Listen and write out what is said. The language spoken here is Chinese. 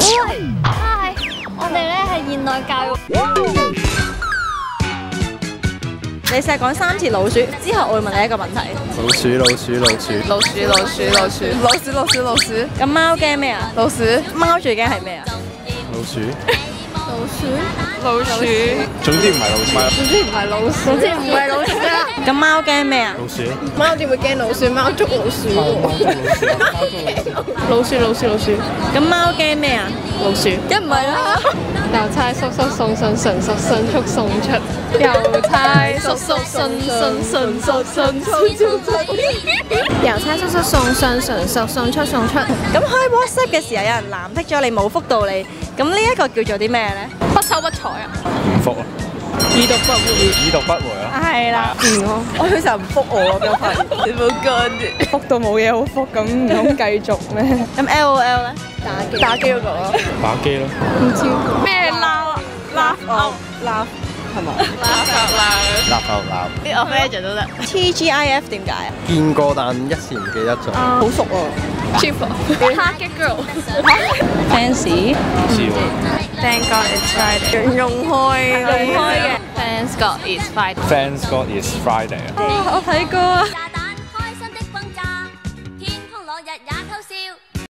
Hi，我哋咧系现代教育。你成日讲三次老鼠，之后我会问你一个问题。老鼠，老鼠，老鼠。老鼠，老鼠，老鼠。老鼠，老鼠，老鼠。咁猫惊咩啊？老鼠。猫最惊系咩啊？老鼠。老鼠。老鼠。总之唔系老鼠。总之唔系老鼠。总之唔系老鼠。咁貓驚咩啊？老鼠，貓點會驚老鼠？貓捉老鼠喎。老鼠老鼠老鼠咁貓驚咩啊？老鼠，一唔係啦。郵差叔叔送信，迅速迅速送出。郵差叔叔送信迅速迅速送出。郵差叔叔送信，迅速送出送出。咁開 WhatsApp 嘅時候有人藍剔咗你冇覆到你，咁呢一個叫做啲咩咧？不收不睬啊！唔復啊！已讀不回。已讀不回啊！係啦，我佢成日唔覆我咯，咁快。你冇跟住。覆到冇嘢好覆，咁唔通繼續咩？咁 L O L 咧？打機嗰個咯。打機咯。咩撈啊？laugh out laugh 係嘛 loud。立後立。啲 of legend 都得。T G I F 點解啊？見過但一時唔記得咗。好熟喎。cheap。Target girl。Fancy 唔知喎。Thank God it's Friday。用開。用開嘅。Thank God it's Friday。 Fans God is Friday 啊！我睇过啊。